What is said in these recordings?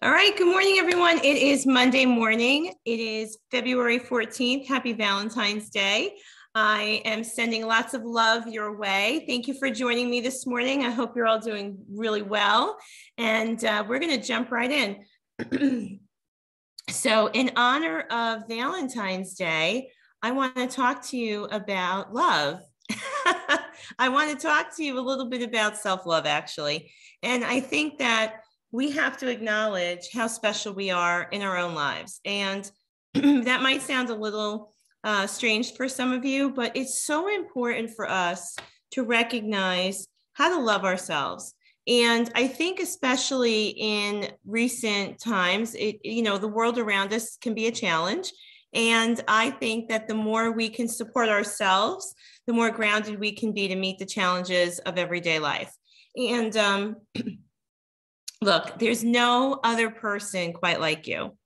All right. Good morning, everyone. It is Monday morning. It is February 14th. Happy Valentine's Day. I am sending lots of love your way. Thank you for joining me this morning. I hope you're all doing really well. And uh, we're going to jump right in. so, in honor of Valentine's Day, I want to talk to you about love. I want to talk to you a little bit about self love, actually. And I think that we have to acknowledge how special we are in our own lives. And that might sound a little uh, strange for some of you, but it's so important for us to recognize how to love ourselves. And I think, especially in recent times, it, you know, the world around us can be a challenge. And I think that the more we can support ourselves, the more grounded we can be to meet the challenges of everyday life. And um, Look, there's no other person quite like you.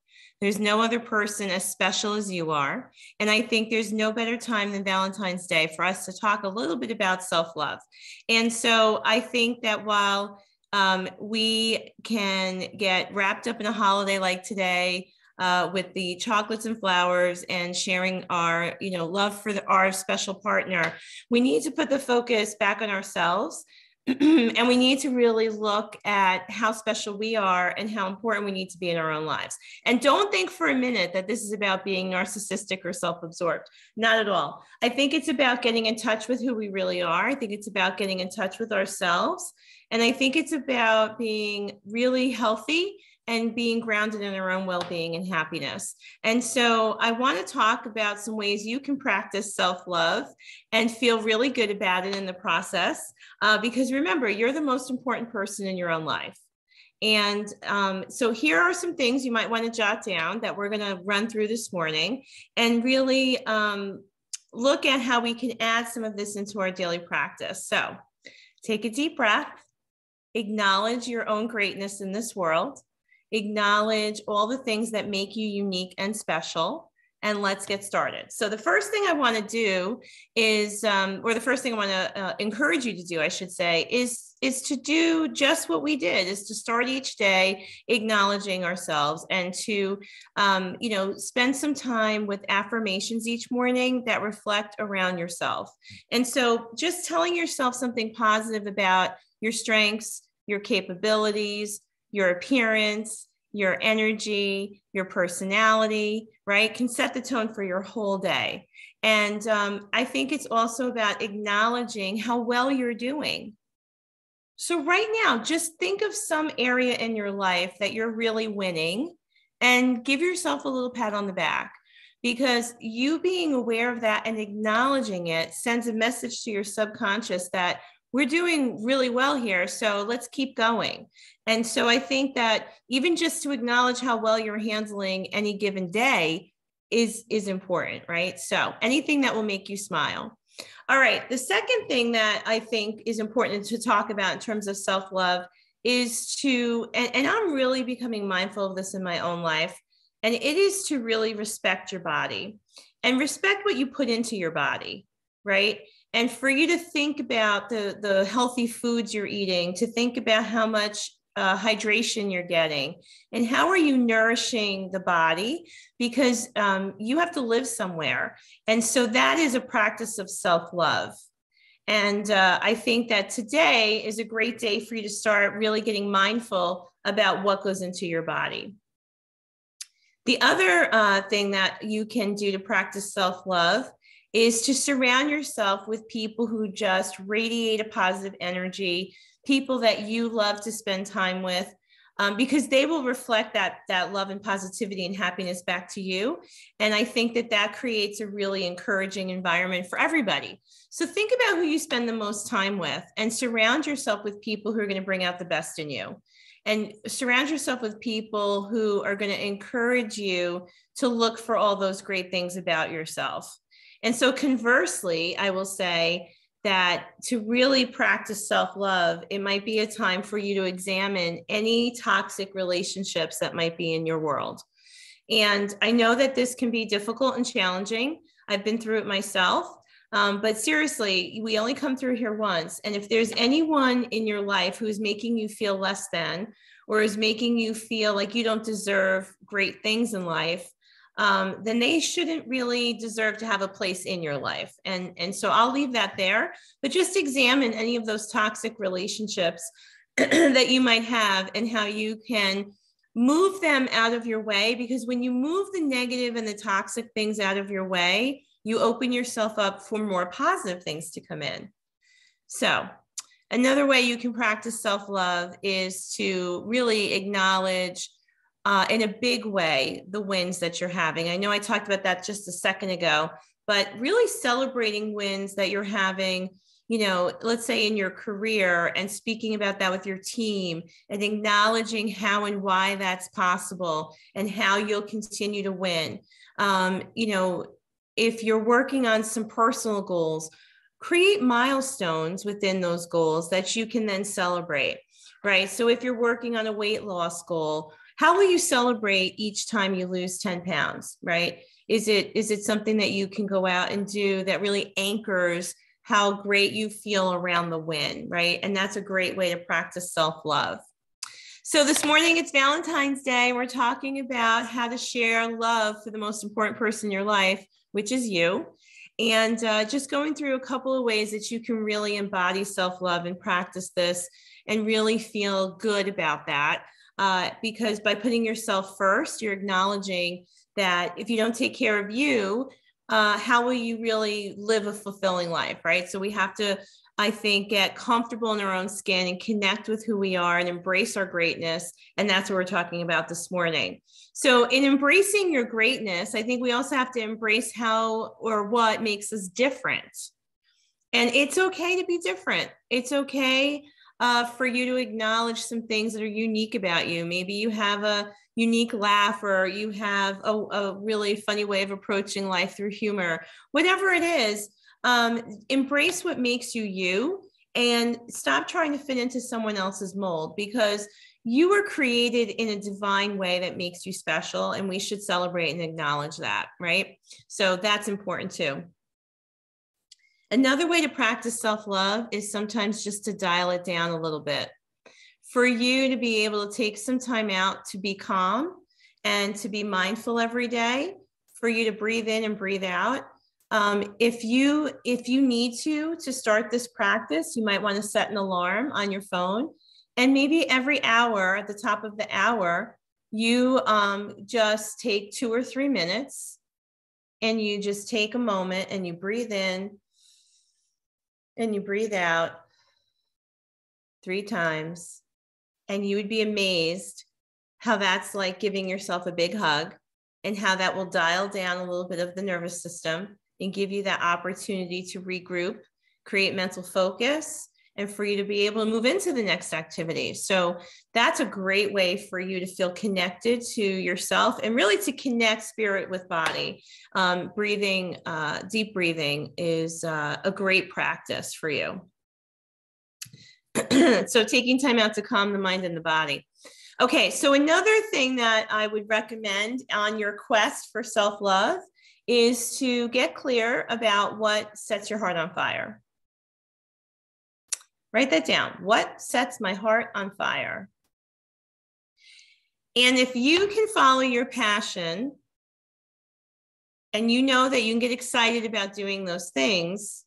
There's no other person as special as you are. And I think there's no better time than Valentine's Day for us to talk a little bit about self love. And so I think that while um, we can get wrapped up in a holiday like today, uh, with the chocolates and flowers and sharing our you know love for the, our special partner we need to put the focus back on ourselves and we need to really look at how special we are and how important we need to be in our own lives. And don't think for a minute that this is about being narcissistic or self absorbed. Not at all. I think it's about getting in touch with who we really are. I think it's about getting in touch with ourselves. And I think it's about being really healthy and being grounded in our own well being and happiness. And so I want to talk about some ways you can practice self love and feel really good about it in the process. Uh, because remember, you're the most important person in your own life. And um, so here are some things you might want to jot down that we're going to run through this morning and really um, look at how we can add some of this into our daily practice. So take a deep breath, acknowledge your own greatness in this world acknowledge all the things that make you unique and special and let's get started. So the first thing I want to do is, um, or the first thing I want to uh, encourage you to do, I should say, is is to do just what we did: is to start each day acknowledging ourselves and to, um, you know, spend some time with affirmations each morning that reflect around yourself. And so, just telling yourself something positive about your strengths, your capabilities, your appearance, your energy, your personality, right, can set the tone for your whole day. And um, I think it's also about acknowledging how well you're doing. So, right now, just think of some area in your life that you're really winning and give yourself a little pat on the back because you being aware of that and acknowledging it sends a message to your subconscious that we're doing really well here. So let's keep going. And so I think that even just to acknowledge how well you're handling any given day is, is important, right? So anything that will make you smile. All right. The second thing that I think is important to talk about in terms of self love is to, and, and I'm really becoming mindful of this in my own life, and it is to really respect your body and respect what you put into your body, right? And for you to think about the the healthy foods you're eating to think about how much uh, hydration you're getting and how are you nourishing the body? Because um, you have to live somewhere. And so that is a practice of self-love. And uh, i think that today is a great day for you to start really getting mindful about what goes into your body. The other uh, thing that you can do to practice self-love is to surround yourself with people who just radiate a positive energy, people that you love to spend time with. Um, because they will reflect that that love and positivity and happiness back to you. And i think that that creates a really encouraging environment for everybody. So think about who you spend the most time with and surround yourself with people who are going to bring out the best in you. And surround yourself with people who are going to encourage you to look for all those great things about yourself and so, conversely, I will say that to really practice self love, it might be a time for you to examine any toxic relationships that might be in your world. And I know that this can be difficult and challenging. I've been through it myself. Um, but seriously, we only come through here once. And if there's anyone in your life who is making you feel less than, or is making you feel like you don't deserve great things in life, um, then they shouldn't really deserve to have a place in your life. And, and so I'll leave that there, but just examine any of those toxic relationships that you might have and how you can move them out of your way. Because when you move the negative and the toxic things out of your way, you open yourself up for more positive things to come in. So, another way you can practice self love is to really acknowledge uh, in a big way the wins that you're having. I know I talked about that just a second ago, but really celebrating wins that you're having you know, let's say in your career and speaking about that with your team and acknowledging how and why that's possible and how you'll continue to win. Um, you know, if you're working on some personal goals, create milestones within those goals that you can then celebrate, right? So if you're working on a weight loss goal, how will you celebrate each time you lose 10 pounds, right? Is it is it something that you can go out and do that really anchors how great you feel around the win, right? And that's a great way to practice self-love. So this morning it's Valentine's Day. We're talking about how to share love for the most important person in your life which is you. And uh, just going through a couple of ways that you can really embody self love and practice this and really feel good about that. Uh, because by putting yourself first, you're acknowledging that if you don't take care of you, uh, how will you really live a fulfilling life, right? So we have to I think, get comfortable in our own skin and connect with who we are and embrace our greatness. And that's what we're talking about this morning. So, in embracing your greatness, I think we also have to embrace how or what makes us different. And it's okay to be different. It's okay uh, for you to acknowledge some things that are unique about you. Maybe you have a unique laugh or you have a, a really funny way of approaching life through humor. Whatever it is, um, embrace what makes you you and stop trying to fit into someone else's mold because you were created in a divine way that makes you special and we should celebrate and acknowledge that right so that's important too another way to practice self-love is sometimes just to dial it down a little bit. For you to be able to take some time out to be calm and to be mindful every day for you to breathe in and breathe out um, if you if you need to to start this practice, you might want to set an alarm on your phone, and maybe every hour at the top of the hour, you um, just take two or three minutes, and you just take a moment and you breathe in, and you breathe out three times, and you would be amazed how that's like giving yourself a big hug and how that will dial down a little bit of the nervous system and give you that opportunity to regroup, create mental focus, and for you to be able to move into the next activity. So that's a great way for you to feel connected to yourself and really to connect spirit with body. Um, breathing, uh, deep breathing is uh, a great practice for you. so taking time out to calm the mind and the body. Okay, so another thing that I would recommend on your quest for self love is to get clear about what sets your heart on fire. Write that down. What sets my heart on fire? And if you can follow your passion and you know that you can get excited about doing those things,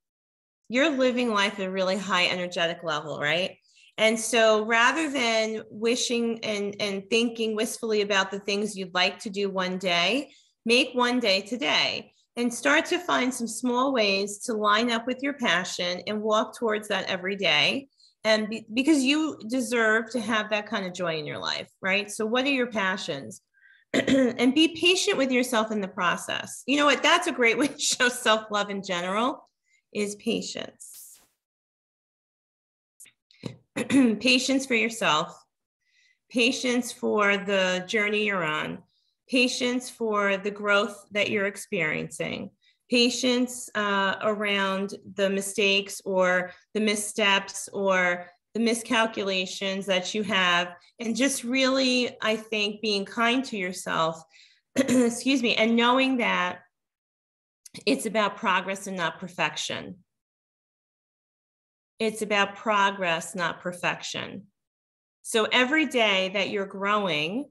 you're living life at a really high energetic level, right? And so rather than wishing and, and thinking wistfully about the things you'd like to do one day, Make one day today and start to find some small ways to line up with your passion and walk towards that every day. And be, because you deserve to have that kind of joy in your life, right? So, what are your passions? and be patient with yourself in the process. You know what? That's a great way to show self love in general is patience. patience for yourself, patience for the journey you're on, patience for the growth that you're experiencing, patience uh, around the mistakes or the missteps or the miscalculations that you have, and just really, I think, being kind to yourself, excuse me, and knowing that it's about progress and not perfection. It's about progress, not perfection. So every day that you're growing,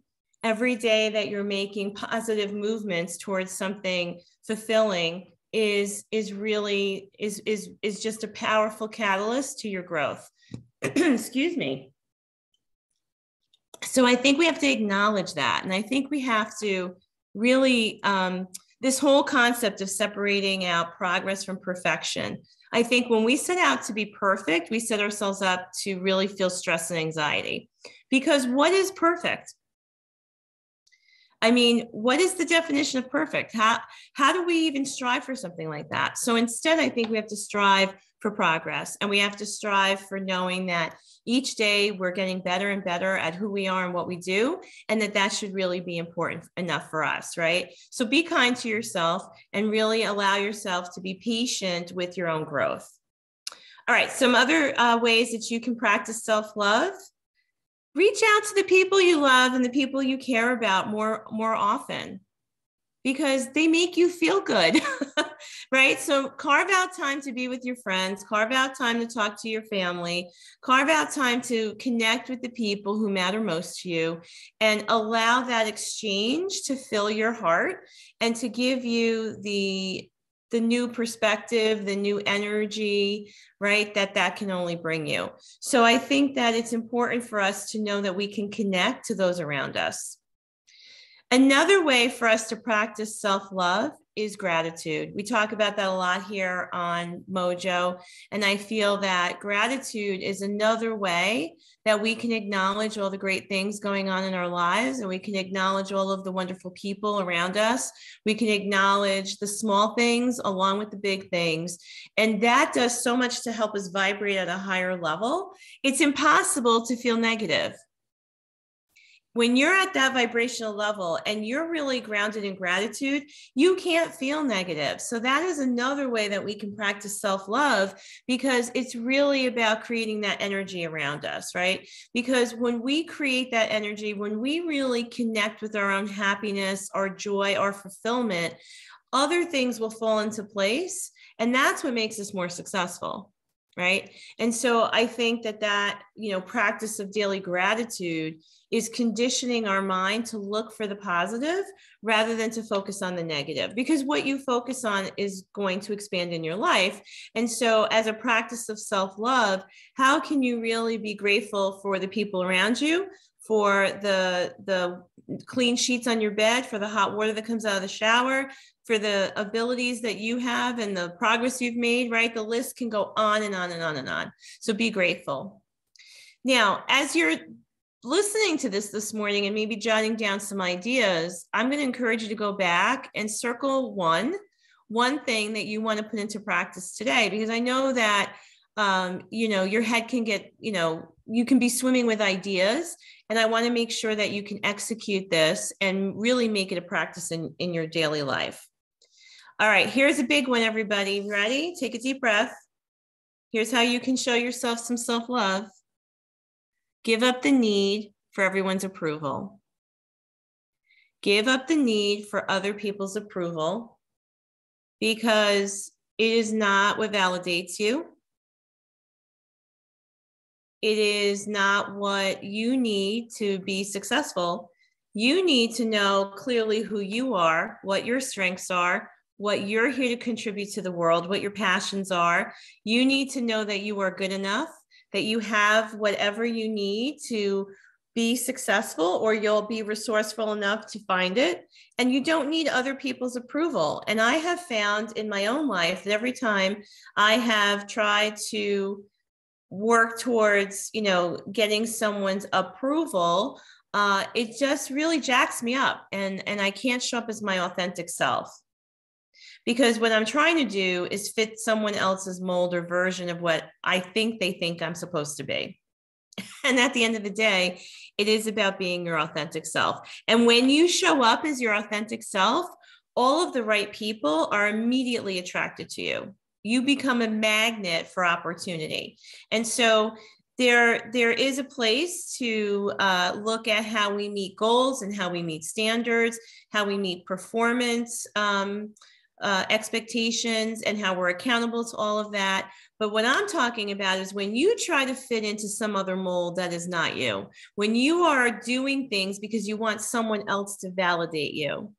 every day that you're making positive movements towards something fulfilling is is really is is is just a powerful catalyst to your growth. Excuse me. So I think we have to acknowledge that, and I think we have to really um, this whole concept of separating out progress from perfection. I think when we set out to be perfect, we set ourselves up to really feel stress and anxiety. Because what is perfect? I mean, what is the definition of perfect? How, how do we even strive for something like that? So instead, I think we have to strive for progress and we have to strive for knowing that each day we're getting better and better at who we are and what we do and that that should really be important enough for us right so be kind to yourself and really allow yourself to be patient with your own growth all right some other uh, ways that you can practice self-love reach out to the people you love and the people you care about more more often because they make you feel good, right? So carve out time to be with your friends, carve out time to talk to your family, carve out time to connect with the people who matter most to you, and allow that exchange to fill your heart and to give you the the new perspective the new energy right that that can only bring you. So i think that it's important for us to know that we can connect to those around us. Another way for us to practice self love is gratitude. We talk about that a lot here on Mojo. And I feel that gratitude is another way that we can acknowledge all the great things going on in our lives and we can acknowledge all of the wonderful people around us. We can acknowledge the small things along with the big things. And that does so much to help us vibrate at a higher level. It's impossible to feel negative when you're at that vibrational level and you're really grounded in gratitude, you can't feel negative. So, that is another way that we can practice self love because it's really about creating that energy around us, right? Because when we create that energy, when we really connect with our own happiness, our joy, our fulfillment, other things will fall into place. And that's what makes us more successful right? And so i think that that you know practice of daily gratitude is conditioning our mind to look for the positive rather than to focus on the negative because what you focus on is going to expand in your life. And so as a practice of self-love how can you really be grateful for the people around you for the the clean sheets on your bed for the hot water that comes out of the shower for the abilities that you have and the progress you've made right the list can go on and on and on and on so be grateful now as you're listening to this this morning and maybe jotting down some ideas, I'm going to encourage you to go back and circle one, one thing that you want to put into practice today, because I know that, um, you know, your head can get, you know, you can be swimming with ideas. And I want to make sure that you can execute this and really make it a practice in, in your daily life. All right, here's a big one, everybody. Ready? Take a deep breath. Here's how you can show yourself some self love. Give up the need for everyone's approval. Give up the need for other people's approval because it is not what validates you. It is not what you need to be successful. You need to know clearly who you are, what your strengths are, what you're here to contribute to the world, what your passions are. You need to know that you are good enough that you have whatever you need to be successful or you'll be resourceful enough to find it. And you don't need other people's approval. And i have found in my own life that every time i have tried to work towards you know getting someone's approval uh, it just really jacks me up. And and i can't show up as my authentic self because what I'm trying to do is fit someone else's mold or version of what I think they think I'm supposed to be. And at the end of the day, it is about being your authentic self. And when you show up as your authentic self, all of the right people are immediately attracted to you. You become a magnet for opportunity. And so there, there is a place to uh, look at how we meet goals and how we meet standards, how we meet performance. Um, uh, expectations and how we're accountable to all of that. But what I'm talking about is when you try to fit into some other mold that is not you, when you are doing things because you want someone else to validate you.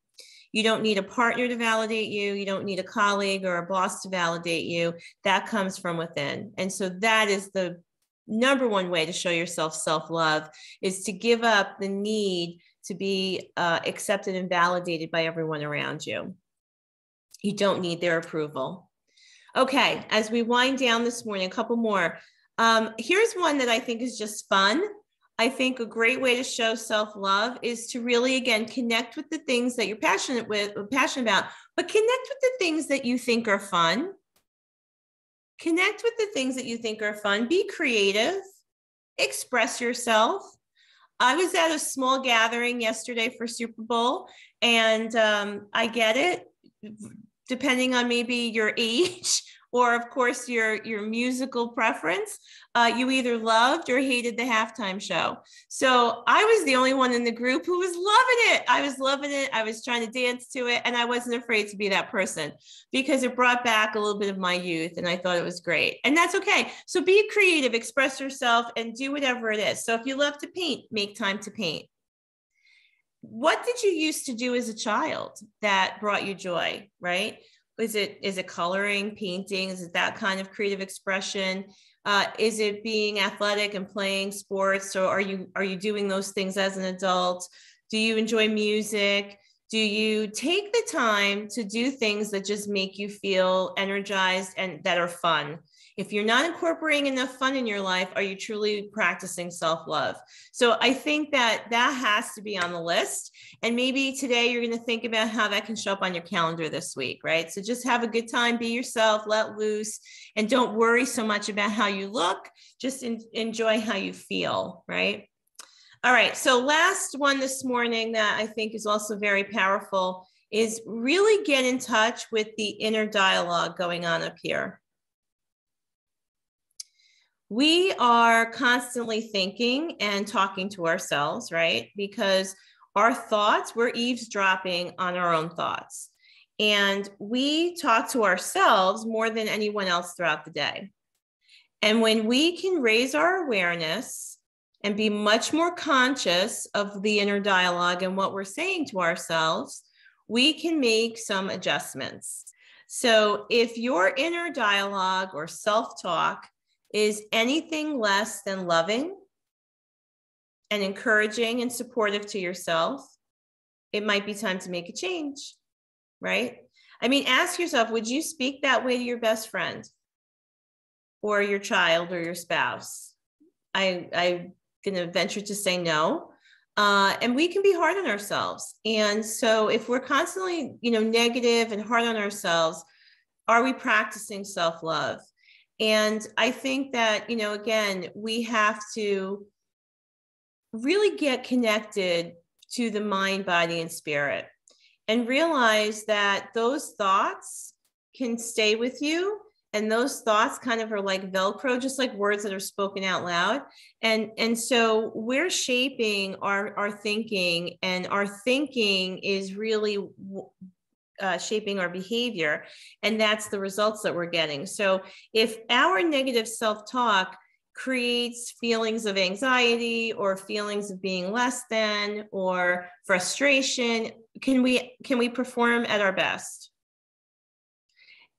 You don't need a partner to validate you. You don't need a colleague or a boss to validate you. That comes from within. And so that is the number one way to show yourself self love is to give up the need to be uh, accepted and validated by everyone around you. You don't need their approval. Okay, as we wind down this morning, a couple more. Um, here's one that I think is just fun. I think a great way to show self-love is to really again connect with the things that you're passionate with, passionate about, but connect with the things that you think are fun. Connect with the things that you think are fun. Be creative. Express yourself. I was at a small gathering yesterday for Super Bowl, and um, I get it depending on maybe your age or of course your your musical preference uh, you either loved or hated the halftime show. So i was the only one in the group who was loving it. I was loving it. I was trying to dance to it and i wasn't afraid to be that person because it brought back a little bit of my youth and i thought it was great. And that's okay. So be creative express yourself and do whatever it is. So if you love to paint make time to paint what did you used to do as a child that brought you joy right? Is it is it coloring painting? Is it that kind of creative expression? Uh, is it being athletic and playing sports? Or are you are you doing those things as an adult? Do you enjoy music? Do you take the time to do things that just make you feel energized and that are fun if you're not incorporating enough fun in your life, are you truly practicing self love? So I think that that has to be on the list. And maybe today you're going to think about how that can show up on your calendar this week, right? So just have a good time, be yourself, let loose, and don't worry so much about how you look. Just in, enjoy how you feel, right? All right. So, last one this morning that I think is also very powerful is really get in touch with the inner dialogue going on up here we are constantly thinking and talking to ourselves, right? Because our thoughts, we're eavesdropping on our own thoughts. And we talk to ourselves more than anyone else throughout the day. And when we can raise our awareness and be much more conscious of the inner dialogue and what we're saying to ourselves, we can make some adjustments. So if your inner dialogue or self talk is anything less than loving and encouraging and supportive to yourself, it might be time to make a change, right? I mean, ask yourself would you speak that way to your best friend or your child or your spouse? I, I'm going to venture to say no. Uh, and we can be hard on ourselves. And so if we're constantly, you know, negative and hard on ourselves, are we practicing self love? And I think that, you know, again, we have to really get connected to the mind, body, and spirit and realize that those thoughts can stay with you. And those thoughts kind of are like velcro just like words that are spoken out loud. And and so we're shaping our our thinking and our thinking is really uh, shaping our behavior. And that's the results that we're getting. So if our negative self talk creates feelings of anxiety or feelings of being less than or frustration can we can we perform at our best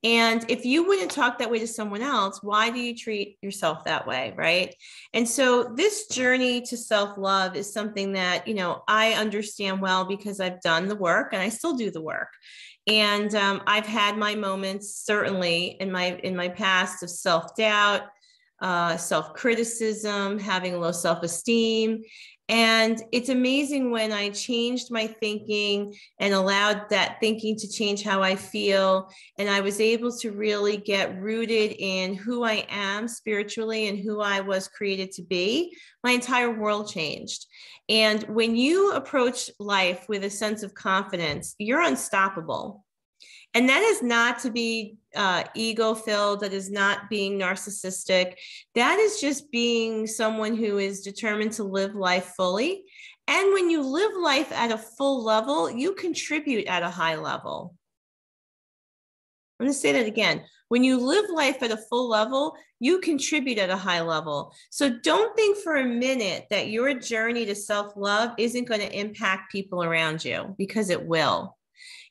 and if you wouldn't talk that way to someone else, why do you treat yourself that way? Right. And so this journey to self love is something that, you know, I understand well because I've done the work and I still do the work. And um, I've had my moments certainly in my in my past of self doubt, uh, self criticism, having low self esteem, and it's amazing when I changed my thinking and allowed that thinking to change how I feel. And I was able to really get rooted in who I am spiritually and who I was created to be. My entire world changed. And when you approach life with a sense of confidence, you're unstoppable. And that is not to be uh, ego filled, that is not being narcissistic. That is just being someone who is determined to live life fully. And when you live life at a full level, you contribute at a high level. I'm going to say that again. When you live life at a full level, you contribute at a high level. So don't think for a minute that your journey to self love isn't going to impact people around you because it will.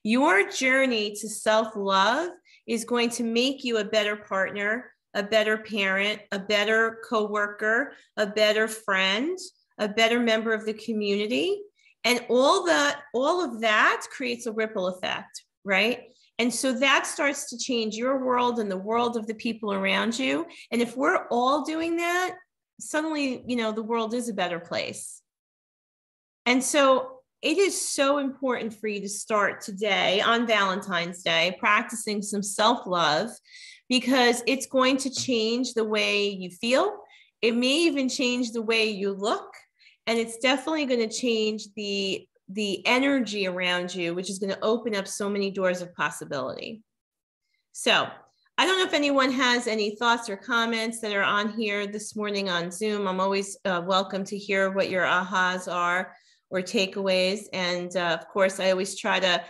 Your journey to self love is going to make you a better partner, a better parent, a better coworker, a better friend, a better member of the community. And all that, all of that creates a ripple effect, right? And so that starts to change your world and the world of the people around you. And if we're all doing that, suddenly, you know, the world is a better place. And so it is so important for you to start today on Valentine's Day practicing some self love because it's going to change the way you feel. It may even change the way you look. And it's definitely going to change the, the energy around you, which is going to open up so many doors of possibility. So, I don't know if anyone has any thoughts or comments that are on here this morning on Zoom. I'm always uh, welcome to hear what your ahas are or takeaways. And uh, of course, I always try to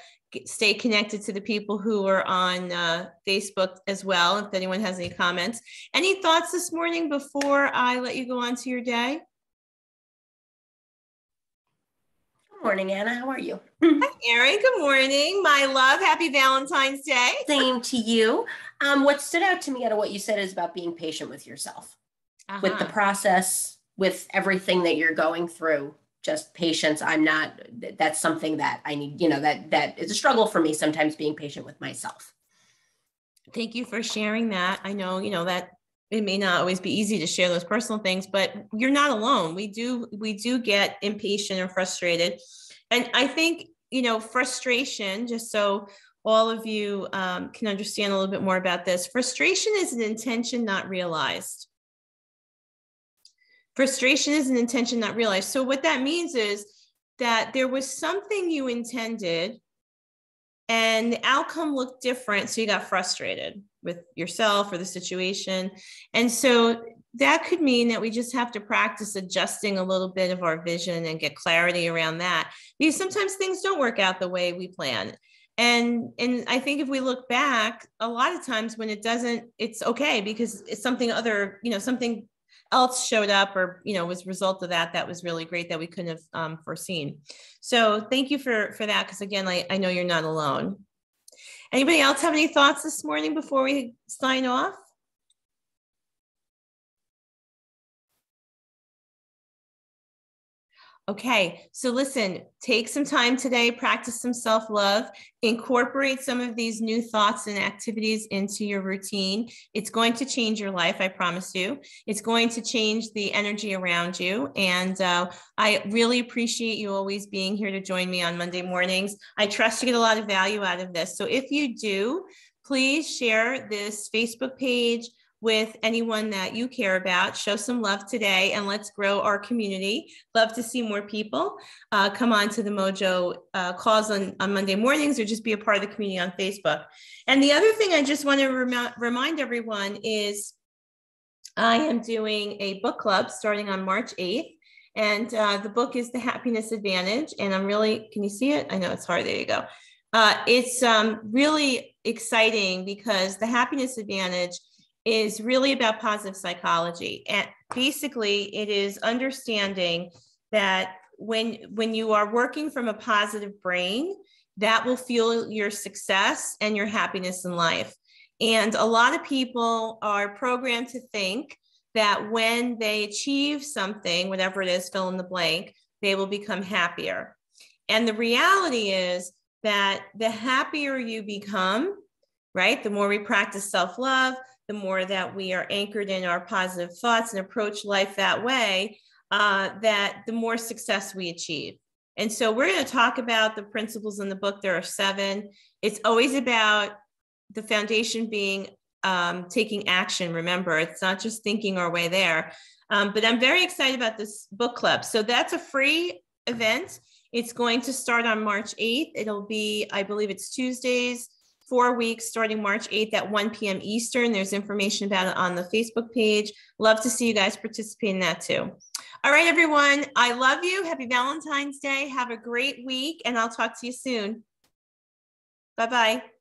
stay connected to the people who are on uh, Facebook as well. If anyone has any comments, any thoughts this morning before I let you go on to your day? Good morning, Anna. How are you? Hi, Erin. Good morning, my love. Happy Valentine's Day. Same to you. Um, what stood out to me out of what you said is about being patient with yourself, uh-huh. with the process, with everything that you're going through just patience. I'm not that's something that i need you know that that is a struggle for me sometimes being patient with myself. Thank you for sharing that. I know you know that it may not always be easy to share those personal things but you're not alone. We do we do get impatient and frustrated. And i think you know frustration just so all of you um, can understand a little bit more about this frustration is an intention not realized Frustration is an intention not realized. So, what that means is that there was something you intended and the outcome looked different. So, you got frustrated with yourself or the situation. And so, that could mean that we just have to practice adjusting a little bit of our vision and get clarity around that because sometimes things don't work out the way we plan and and i think if we look back a lot of times when it doesn't it's okay because it's something other you know something else showed up or you know was a result of that that was really great that we couldn't have um, foreseen. So thank you for for that because again I, I know you're not alone. Anybody else have any thoughts this morning before we sign off Okay, so listen, take some time today, practice some self love, incorporate some of these new thoughts and activities into your routine. It's going to change your life, I promise you. It's going to change the energy around you. And uh, I really appreciate you always being here to join me on Monday mornings. I trust you get a lot of value out of this. So if you do, please share this Facebook page with anyone that you care about. Show some love today and let's grow our community. Love to see more people uh, come on to the Mojo uh, calls on, on Monday mornings or just be a part of the community on Facebook. And the other thing I just want to rem- remind everyone is I am doing a book club starting on March 8th. And uh, the book is The Happiness Advantage. And I'm really, can you see it? I know it's hard. There you go. Uh, it's um, really exciting because the happiness advantage is really about positive psychology. And basically, it is understanding that when when you are working from a positive brain, that will fuel your success and your happiness in life. And a lot of people are programmed to think that when they achieve something, whatever it is, fill in the blank, they will become happier. And the reality is that the happier you become, right, the more we practice self love, the more that we are anchored in our positive thoughts and approach life that way, uh, that the more success we achieve. And so we're going to talk about the principles in the book. There are seven. It's always about the foundation being um, taking action. Remember, it's not just thinking our way there. Um, but I'm very excited about this book club. So that's a free event. It's going to start on March 8th. It'll be, I believe it's Tuesdays, four weeks starting March 8th at 1 p.m. Eastern. There's information about it on the Facebook page. Love to see you guys participate in that too. All right, everyone. I love you. Happy Valentine's Day. Have a great week, and I'll talk to you soon. Bye bye.